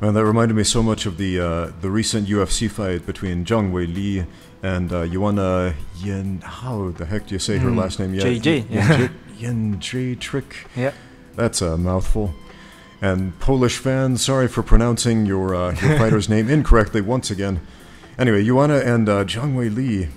Man, that reminded me so much of the uh, the recent UFC fight between Zhang Weili and uh, Joanna Yen. How the heck do you say her Mm, last name? JJ, Yen, Yen J Trick. Yeah. That's a mouthful. And Polish fans, sorry for pronouncing your uh, your fighter's name incorrectly once again. Anyway, Yuana and uh, Zhang Weili,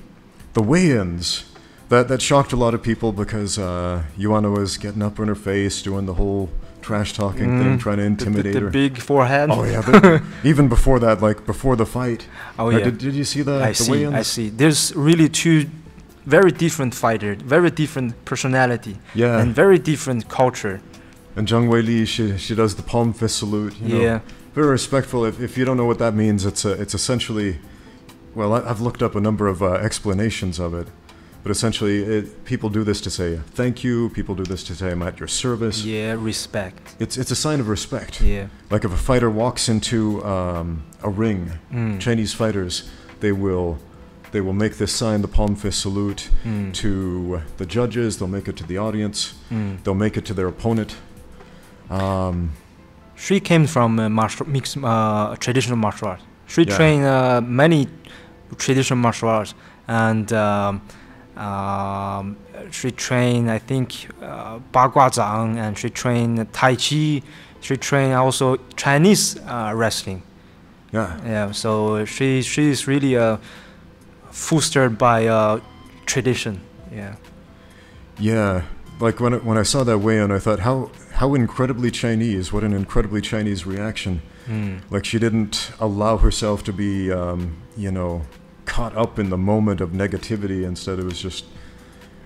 the weigh-ins. That that shocked a lot of people because uh, Joanna was getting up in her face, doing the whole trash talking thing, Mm, trying to The, the, intimidate the her. big forehead. Oh yeah, but even before that, like before the fight. Oh yeah. Did, did you see the, I the see. I see. There's really two very different fighters, very different personality, Yeah, and very different culture. And Zhang Weili, she she does the palm fist salute. You know, yeah. very respectful. If, if you don't know what that means, it's a, it's essentially, well, I, I've looked up a number of uh, explanations of it, but essentially, it, people do this to say thank you. People do this to say I'm at your service. Yeah. Respect. It's it's a sign of respect. Yeah. Like if a fighter walks into um, a ring, Mm. Chinese fighters, they will they will make this sign, the palm fist salute, Mm. to the judges. They'll make it to the audience. Mm. They'll make it to their opponent. Um, She came from uh, martial mixed uh, traditional martial arts. She Yeah. trained uh, many traditional martial arts, and um, um, she trained I think uh, Baguazhang, and she trained Tai Chi. She trained also Chinese uh, wrestling. yeah, Yeah, so she she is really uh, fostered by uh, tradition. Yeah. yeah. Like when I, when I saw that weigh-in, I thought how how incredibly Chinese. What an incredibly Chinese reaction. Mm. Like she didn't allow herself to be, um, you know, caught up in the moment of negativity. Instead, it was just,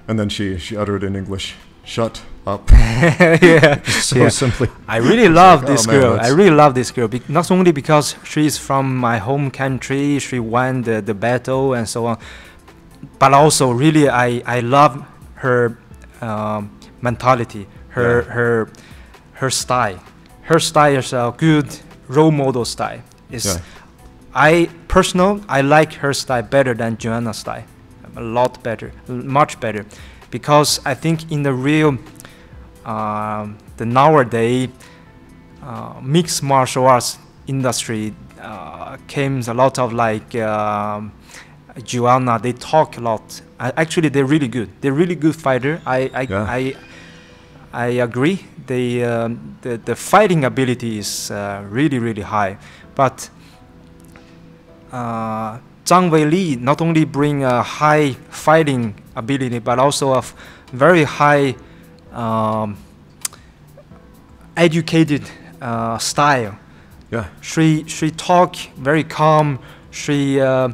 and then she she uttered in English, "Shut up." yeah. so Yeah. simply. I really love like, this oh man, girl. I really love this girl. Be- not only because she is from my home country, she won the, the battle and so on, but also really I, I love her um, mentality, her Yeah. her her style. Her style is a good role model style. It's, Yeah. I personal I like her style better than Joanna's style, a lot better, much better, because I think in the real um, the nowadays uh, mixed martial arts industry uh, came a lot of like um, Joanna. They talk a lot. Uh, actually, they're really good. They're really good fighter. I I Yeah. I, I agree. They um, the the fighting ability is uh, really really high, but. Uh, Zhang Weili not only bring a high fighting ability, but also a very high um, educated uh, style. Yeah. She she talk very calm. She uh,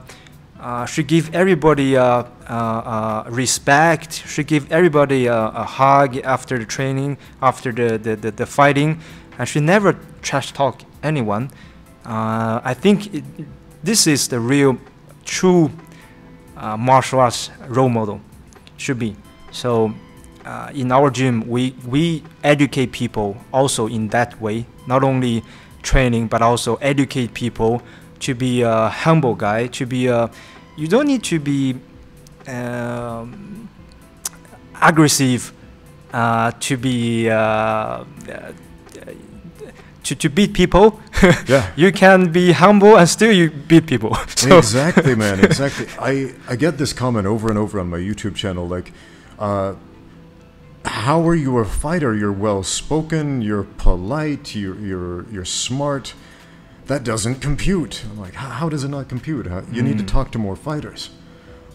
uh, she give everybody uh, uh, uh, respect. She give everybody a, a hug after the training, after the, the, the, the fighting, and she never trash talk anyone. Uh, I think it, this is the real, true uh, martial arts role model. Should be so. Uh, in our gym, we we educate people also in that way. Not only training, but also educate people to be a humble guy. To be a, you don't need to be um, aggressive uh, to be uh, to to beat people. Yeah. you can be humble and still you beat people. so exactly, man. Exactly. I I get this comment over and over on my YouTube channel. Like, uh, how are you a fighter? You're well spoken. You're polite. You're you're you're smart. That doesn't compute. I'm like, how, does it not compute? How, you need to Mm. talk to more fighters.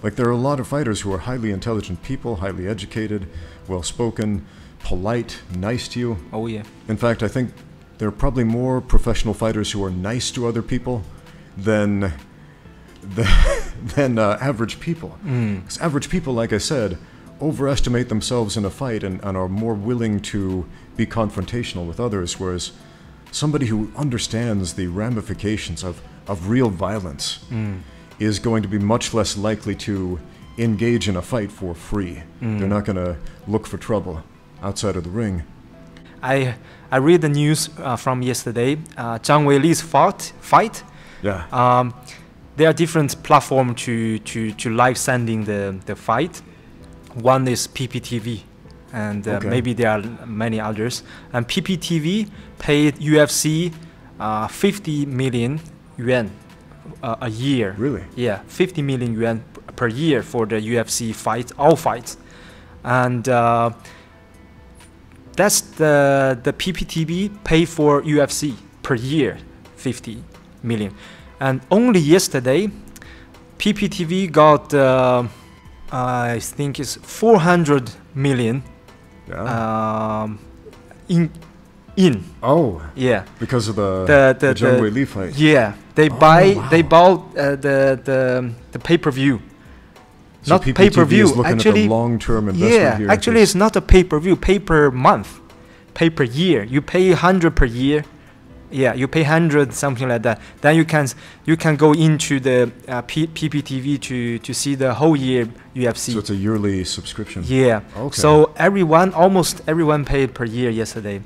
Like, there are a lot of fighters who are highly intelligent people, highly educated, well spoken, polite, nice to you. oh yeah. In fact, I think there are probably more professional fighters who are nice to other people than than, than uh, average people. Mm. Because average people, like I said, overestimate themselves in a fight and, and are more willing to be confrontational with others, whereas somebody who understands the ramifications of, of real violence Mm. is going to be much less likely to engage in a fight for free. Mm. They're not going to look for trouble outside of the ring. I I read the news uh, from yesterday. Uh, Zhang Weili's fought fight. Yeah. Um, there are different platform to to to live sending the the fight. One is PPTV, and uh, Okay. maybe there are many others. And PPTV paid UFC uh, 50 million yuan uh, a year. Really? Yeah, 50 million yuan per year for the UFC fights, all fights, and uh, that's the the PPTV pay for UFC per year, 50 million, and only yesterday, PPTV got uh, I think it's 400 million Yeah. um, in in. Oh, yeah. Because of the the the, the Zhang the- Wei Li fight. yeah. They Oh, buy they bought uh, the the the pay per view So not pay-per-view, Is looking actually- at the long-term investment yeah here. actually it's not a pay per view pay per month pay per year you pay 100 per year yeah you pay 100 something like that then you can you can go into the uh, P- pptv to to see the whole year ufc so it's a yearly subscription. yeah Okay. so everyone almost everyone paid per year yesterday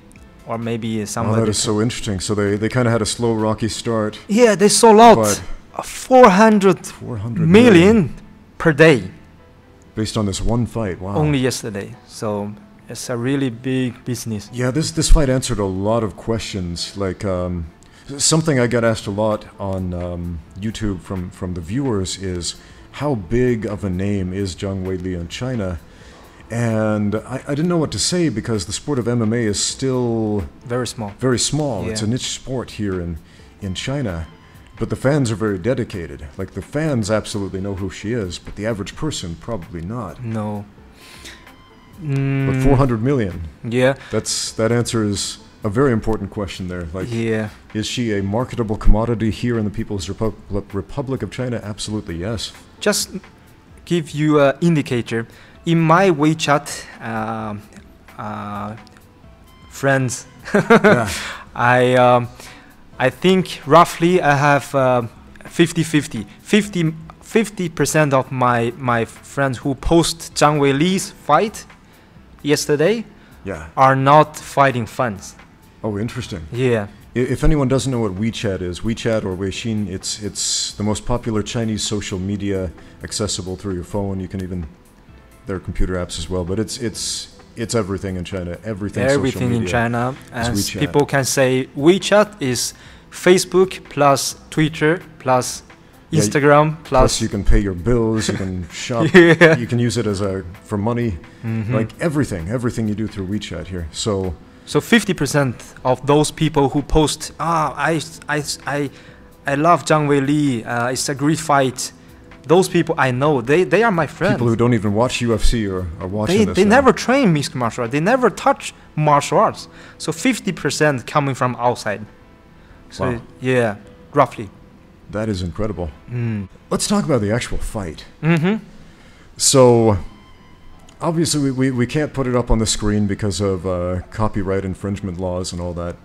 or maybe oh, that is so interesting. So they, they kind of had a slow, rocky start, yeah they sold out but uh, 400 400 million per day based on this one fight. Wow. only yesterday. So it's a really big business. Yeah, this this fight answered a lot of questions. Like um, something I get asked a lot on um, YouTube from from the viewers is how big of a name is Zhang Weili in China? And I, I didn't know what to say because the sport of MMA is still Very small. very small. It's a niche sport here in in China. But the fans are very dedicated. Like the fans absolutely know who she is, but the average person probably not. No. But Mm, 400 million. Yeah. That's that answer is a very important question there. Like yeah. Is she a marketable commodity here in the People's Repu- Republic of China? Absolutely, yes. Just give you an indicator. In my WeChat um uh, friends, yeah. I um, I think roughly I have uh, 50-50. 50 50 percent of my my friends who post Zhang Weili's fight yesterday Yeah. are not fighting fans. Oh, interesting. Yeah. If anyone doesn't know what WeChat is, WeChat or Weixin, it's it's the most popular Chinese social media accessible through your phone. You can even there are computer apps as well, but it's it's it's everything in China. Everything. social Everything in. China, and people can say WeChat is Facebook plus Twitter plus Yeah, Instagram Plus, plus. you can pay your bills. You can shop. yeah. You can use it as a for money. Mhm. Like everything, everything you do through WeChat here. So So 50% of those people who post, ah, I, I, I, I love Zhang Weili, uh, it's a great fight. Those people I know, they, they are my friends. people who don't even watch UFC or are watching they this. they now. never train mixed martial arts. They never touch martial arts. So 50% coming from outside. So Wow. yeah, roughly. That is incredible. Mm. Let's talk about the actual fight. Mm-hmm. So, obviously, we, we, we can't put it up on the screen because of uh, copyright infringement laws and all that.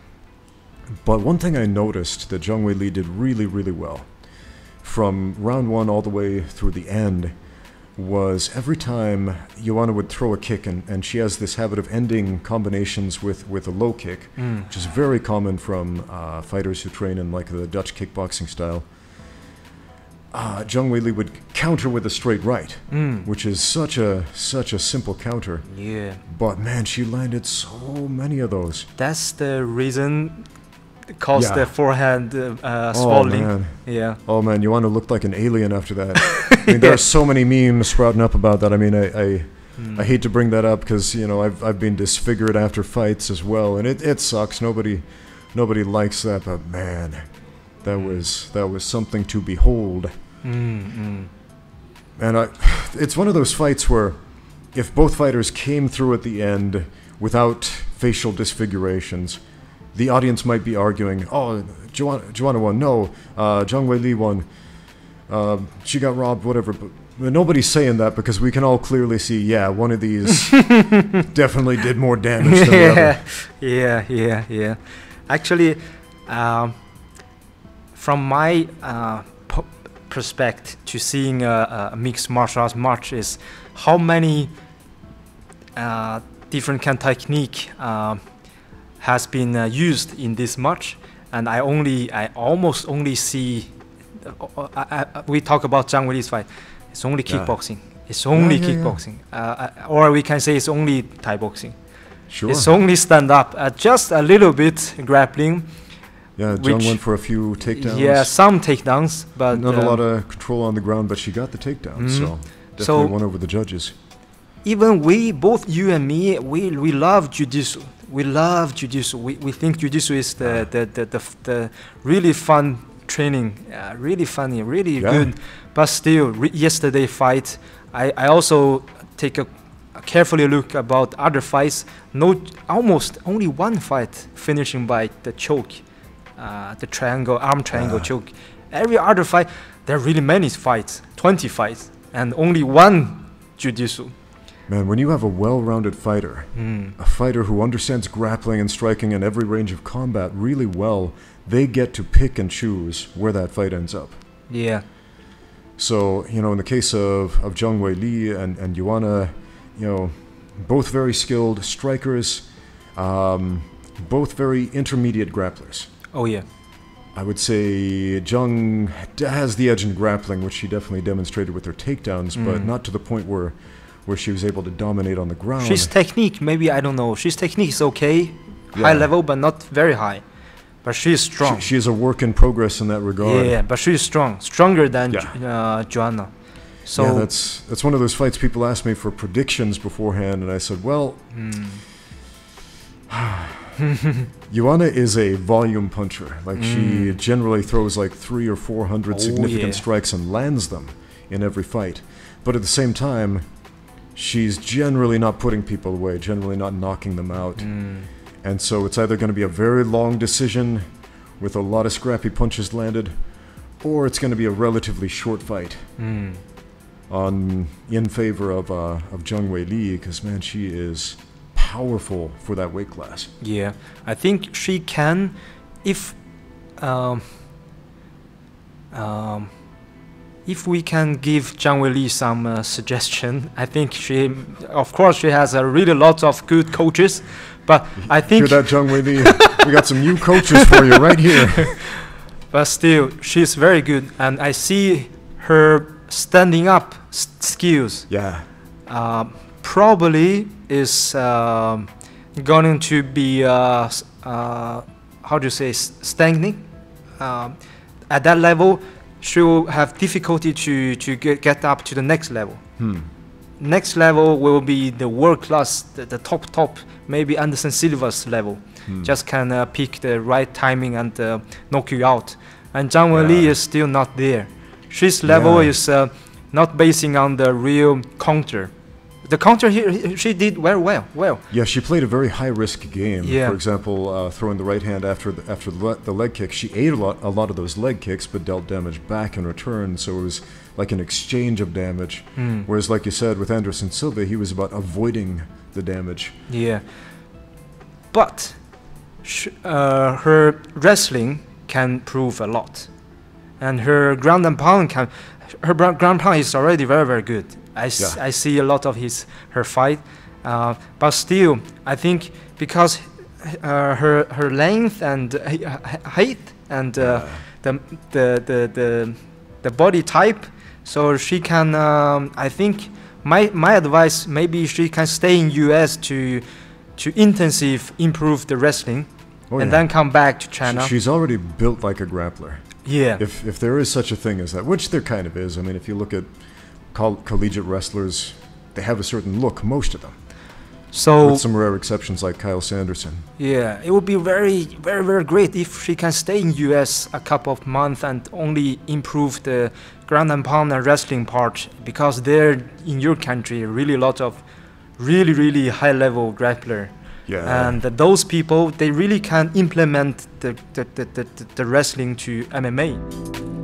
But one thing I noticed that Zhang Weili did really, really well from round one all the way through the end was every time Joanna would throw a kick, and, and she has this habit of ending combinations with, with a low kick, Mm. which is very common from uh, fighters who train in like the Dutch kickboxing style. Uh, Zhang Weili would counter with a straight right, Mm. which is such a such a simple counter. Yeah, But man, she landed so many of those. that's the reason caused Yeah. the forehand uh, uh, Oh man, Yeah. oh man, Joanna looked like an alien after that. I mean, there are so many memes sprouting up about that. I mean, I I, Mm. I hate to bring that up because you know I've I've been disfigured after fights as well, and it, it sucks. Nobody nobody likes that, but man, that was that was something to behold. Mm, mm. And I, it's one of those fights where if both fighters came through at the end without facial disfigurations, the audience might be arguing, oh, Joanna, Joanna won. No, uh, Zhang Weili won. Uh, she got robbed, whatever. But, nobody's saying that because we can all clearly see, yeah, one of these definitely did more damage than the other. yeah, yeah, yeah, yeah. Actually, um, from my uh, po- perspective to seeing a, a mixed martial arts match is how many uh, different kind of technique um has been uh, used in this match, and I only, I almost only see. Uh, I, I, we talk about Zhang Weili's fight. It's only Yeah. kickboxing. It's only yeah, yeah. kickboxing, Uh, uh, or we can say it's only Thai boxing. Sure. It's only stand up, uh, just a little bit grappling, Yeah, Jung Which- went for a few takedowns. Yeah, some takedowns, but Not a uh, lot of control on the ground, but she got the takedown, Mhm. so definitely So- won over the judges. Even we, both you and me, we, we love jujitsu. We love jujitsu. We, we think jujitsu is the, the, the, the, the really fun training, uh, really funny, really Yeah. good. But still, re- yesterday fight, I, I also take a, a carefully look about other fights. No, almost only one fight finishing by the choke, uh, the triangle, arm triangle Ah. choke. Every other fight, there are really many fights, 20 fights, and only one jujitsu. Man, when you have a well-rounded fighter, Mm. a fighter who understands grappling and striking in every range of combat really well, they get to pick and choose where that fight ends up. Yeah. So, you know, in the case of, of Zhang Weili and, and Yuana, you know, both very skilled strikers, um, both very intermediate grapplers. Oh yeah. I would say Zhang has the edge in grappling, which she definitely demonstrated with her takedowns, but Mm. not to the point where where she was able to dominate on the ground. She's technique, maybe I don't know. She's technique is okay, high level, but not very high. But she's strong. She, she is a work in progress in that regard. yeah, yeah but she is strong, stronger than Yeah. Uh, Joanna. So yeah, that's that's one of those fights people ask me for predictions beforehand, and I said, well, mm, Yuana is a volume puncher. Like she Mm. generally throws like three or four hundred Oh, significant yeah. strikes and lands them in every fight. But at the same time, she's generally not putting people away, generally not knocking them out. mm, And so it's either going to be a very long decision with a lot of scrappy punches landed, or it's going to be a relatively short fight mm. on in favor of uh, of Zhang Weili because man, she is powerful for that weight class. yeah, I think she can, if, um, um, if we can give Zhang Weili some uh, suggestion, I think she, of course, she has a really lot of good coaches, but I think Hear that, Zhang Weili? we got some new coaches for you right here. but still she's very good and i see her standing up skills Yeah, uh, probably is um, going to be uh, uh, how do you say s- stagnating um, at that level she will have difficulty to, to get, get up to the next level hmm. next level will be the world class the, the top top maybe anderson silva's level Hmm. just can uh, pick the right timing and uh, knock you out. And Zhang Weili Yeah. is still not there. She's level Yeah. is uh, not basing on the real counter. The counter here, she did very well. Well, yeah, she played a very high risk game. Yeah. For example, uh, throwing the right hand after the, after the, le- the leg kick, she ate a lot a lot of those leg kicks, but dealt damage back in return. So it was like an exchange of damage. hmm, Whereas, like you said, with Anderson Silva, he was about avoiding the damage. yeah. But sh- uh, her wrestling can prove a lot, and her ground and pound can. Her ground pound is already very very good. I, Yeah. I see a lot of his her fight, uh, but still I think because uh, her her length and height and uh, the, the the the the body type, so she can. Um, I think my my advice maybe she can stay in U.S. to to intensive improve the wrestling Oh, and yeah. then come back to China. she's already built like a grappler. yeah. If if there is such a thing as that, which there kind of is. I mean, if you look at coll- collegiate wrestlers, they have a certain look. Most of them, so with some rare exceptions like Cael Sanderson. Yeah, it would be very, very, very great if she can stay in US a couple of months and only improve the ground and pound and wrestling part because there in your country really a lot of really, really high level grappler Yeah. and those people they really can implement the the, the, the, the wrestling to MMA.